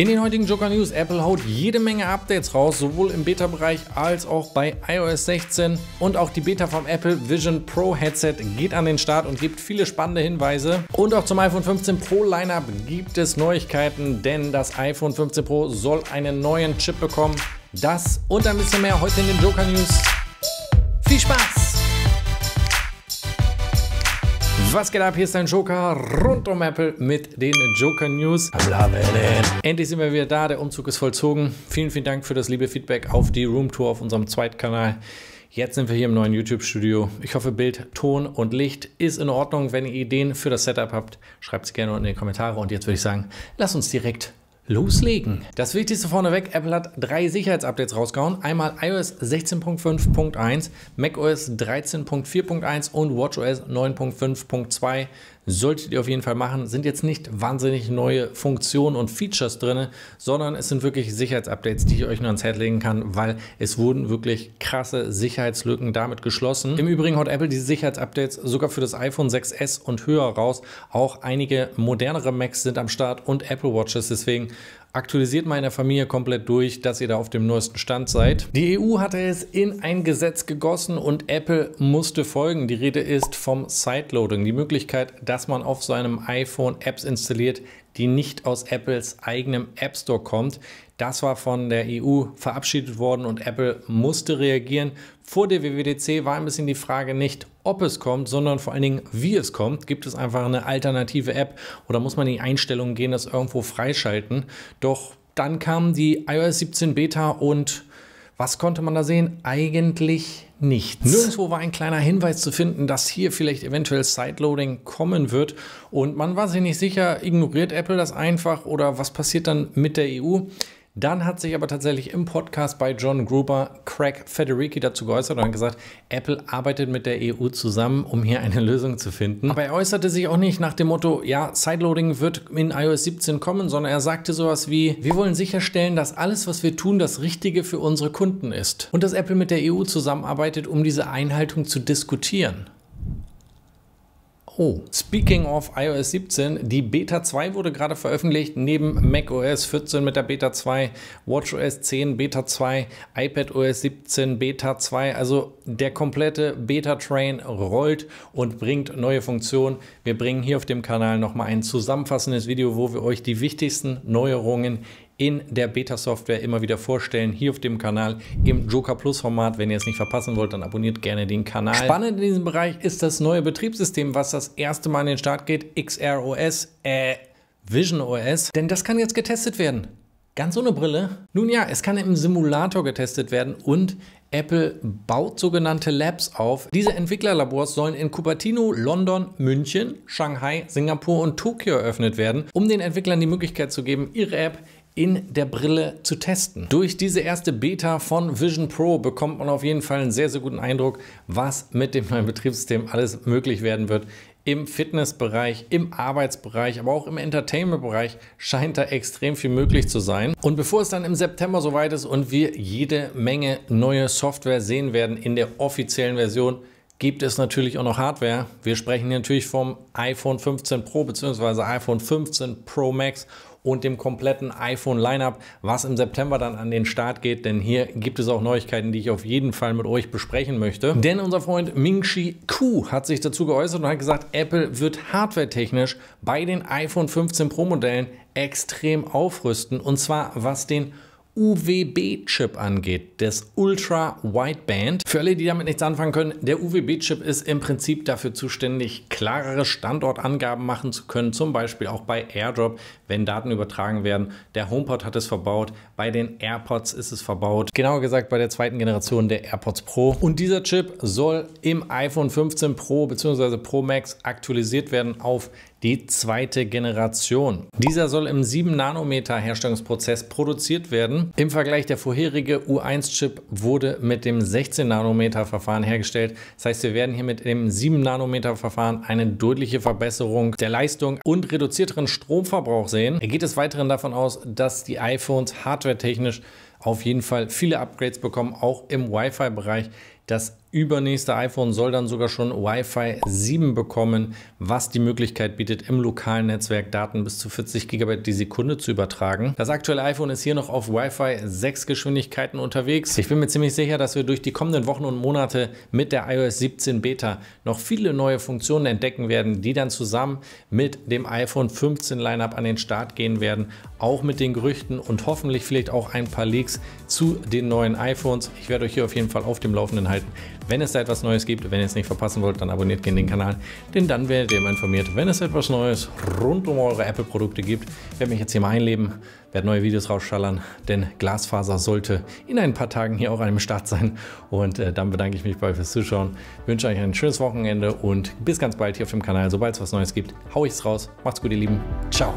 In den heutigen Joker News, Apple haut jede Menge Updates raus, sowohl im Beta-Bereich als auch bei iOS 16 und auch die Beta vom Apple Vision Pro Headset geht an den Start und gibt viele spannende Hinweise. Und auch zum iPhone 15 Pro Lineup gibt es Neuigkeiten, denn das iPhone 15 Pro soll einen neuen Chip bekommen. Das und ein bisschen mehr heute in den Joker News. Viel Spaß! Was geht ab? Hier ist dein Joker rund um Apple mit den Joker News. Endlich sind wir wieder da. Der Umzug ist vollzogen. Vielen, vielen Dank für das liebe Feedback auf die Roomtour auf unserem Zweitkanal. Jetzt sind wir hier im neuen YouTube-Studio. Ich hoffe, Bild, Ton und Licht ist in Ordnung. Wenn ihr Ideen für das Setup habt, schreibt sie gerne unten in die Kommentare. Und jetzt würde ich sagen, lass uns direkt loslegen. Das Wichtigste vorneweg, Apple hat drei Sicherheitsupdates rausgehauen. Einmal iOS 16.5.1, macOS 13.4.1 und WatchOS 9.5.2. Solltet ihr auf jeden Fall machen. Sind jetzt nicht wahnsinnig neue Funktionen und Features drin, sondern es sind wirklich Sicherheitsupdates, die ich euch nur ans Herz legen kann, weil es wurden wirklich krasse Sicherheitslücken damit geschlossen. Im Übrigen haut Apple diese Sicherheitsupdates sogar für das iPhone 6S und höher raus. Auch einige modernere Macs sind am Start und Apple Watches. Deswegen aktualisiert mal in der Familie komplett durch, dass ihr da auf dem neuesten Stand seid. Die EU hatte es in ein Gesetz gegossen und Apple musste folgen. Die Rede ist vom Sideloading, die Möglichkeit, dass man auf seinem iPhone Apps installiert, die nicht aus Apples eigenem App Store kommt. Das war von der EU verabschiedet worden und Apple musste reagieren. Vor der WWDC war ein bisschen die Frage nicht, ob es kommt, sondern vor allen Dingen, wie es kommt. Gibt es einfach eine alternative App oder muss man in die Einstellungen gehen, das irgendwo freischalten? Doch dann kam die iOS 17 Beta und was konnte man da sehen? Eigentlich nichts. Nirgendwo war ein kleiner Hinweis zu finden, dass hier vielleicht eventuell Sideloading kommen wird. Und man war sich nicht sicher, ignoriert Apple das einfach oder was passiert dann mit der EU? Dann hat sich aber tatsächlich im Podcast bei John Gruber Craig Federici dazu geäußert und gesagt, Apple arbeitet mit der EU zusammen, um hier eine Lösung zu finden. Aber er äußerte sich auch nicht nach dem Motto, ja, Sideloading wird in iOS 17 kommen, sondern er sagte sowas wie, wir wollen sicherstellen, dass alles, was wir tun, das Richtige für unsere Kunden ist. Und dass Apple mit der EU zusammenarbeitet, um diese Einhaltung zu diskutieren. Oh, speaking of iOS 17, die Beta 2 wurde gerade veröffentlicht, neben macOS 14 mit der Beta 2, WatchOS 10 Beta 2, iPadOS 17 Beta 2, also der komplette Beta-Train rollt und bringt neue Funktionen. Wir bringen hier auf dem Kanal nochmal ein zusammenfassendes Video, wo wir euch die wichtigsten Neuerungen in der Beta-Software immer wieder vorstellen, hier auf dem Kanal im Joker Plus Format. Wenn ihr es nicht verpassen wollt, dann abonniert gerne den Kanal. Spannend in diesem Bereich ist das neue Betriebssystem, was das erste Mal in den Start geht, XROS, äh, Vision OS, denn das kann jetzt getestet werden. Ganz ohne Brille? Nun ja, es kann im Simulator getestet werden und Apple baut sogenannte Labs auf. Diese Entwicklerlabors sollen in Cupertino, London, München, Shanghai, Singapur und Tokio eröffnet werden, um den Entwicklern die Möglichkeit zu geben, ihre App in der Brille zu testen. Durch diese erste Beta von Vision Pro bekommt man auf jeden Fall einen sehr, sehr guten Eindruck, was mit dem neuen Betriebssystem alles möglich werden wird. Im Fitnessbereich, im Arbeitsbereich, aber auch im Entertainment-Bereich scheint da extrem viel möglich zu sein. Und bevor es dann im September soweit ist und wir jede Menge neue Software sehen werden in der offiziellen Version, gibt es natürlich auch noch Hardware. Wir sprechen hier natürlich vom iPhone 15 Pro bzw. iPhone 15 Pro Max und dem kompletten iPhone-Lineup, was im September dann an den Start geht. Denn hier gibt es auch Neuigkeiten, die ich auf jeden Fall mit euch besprechen möchte. Denn unser Freund Ming-Chi Ku hat sich dazu geäußert und hat gesagt, Apple wird hardwaretechnisch bei den iPhone 15 Pro Modellen extrem aufrüsten. Und zwar was den UWB-Chip angeht, das Ultra Wideband. Für alle, die damit nichts anfangen können, der UWB-Chip ist im Prinzip dafür zuständig, klarere Standortangaben machen zu können, zum Beispiel auch bei AirDrop, wenn Daten übertragen werden. Der HomePod hat es verbaut, bei den AirPods ist es verbaut, genauer gesagt bei der zweiten Generation der AirPods Pro. Und dieser Chip soll im iPhone 15 Pro bzw. Pro Max aktualisiert werden auf die zweite Generation. Dieser soll im 7 Nanometer Herstellungsprozess produziert werden. Im Vergleich der vorherige U1-Chip wurde mit dem 16 Nanometer Verfahren hergestellt. Das heißt, wir werden hier mit dem 7 Nanometer Verfahren eine deutliche Verbesserung der Leistung und reduzierteren Stromverbrauch sehen. Er geht des Weiteren davon aus, dass die iPhones hardwaretechnisch auf jeden Fall viele Upgrades bekommen, auch im Wi-Fi-Bereich. Das übernächste iPhone soll dann sogar schon Wi-Fi 7 bekommen, was die Möglichkeit bietet, im lokalen Netzwerk Daten bis zu 40 GB die Sekunde zu übertragen. Das aktuelle iPhone ist hier noch auf Wi-Fi 6 Geschwindigkeiten unterwegs. Ich bin mir ziemlich sicher, dass wir durch die kommenden Wochen und Monate mit der iOS 17 Beta noch viele neue Funktionen entdecken werden, die dann zusammen mit dem iPhone 15 Lineup an den Start gehen werden, auch mit den Gerüchten und hoffentlich vielleicht auch ein paar Leaks zu den neuen iPhones. Ich werde euch hier auf jeden Fall auf dem Laufenden halten, wenn es da etwas Neues gibt. Wenn ihr es nicht verpassen wollt, dann abonniert gerne den Kanal, denn dann werdet ihr immer informiert, wenn es etwas Neues rund um eure Apple-Produkte gibt. Ich werde mich jetzt hier mal einleben, werde neue Videos rausschallern, denn Glasfaser sollte in ein paar Tagen hier auch an dem Start sein. Und äh, dann bedanke ich mich bei euch fürs Zuschauen, wünsche euch ein schönes Wochenende und bis ganz bald hier auf dem Kanal. Sobald es was Neues gibt, hau ich es raus. Macht's gut, ihr Lieben. Ciao.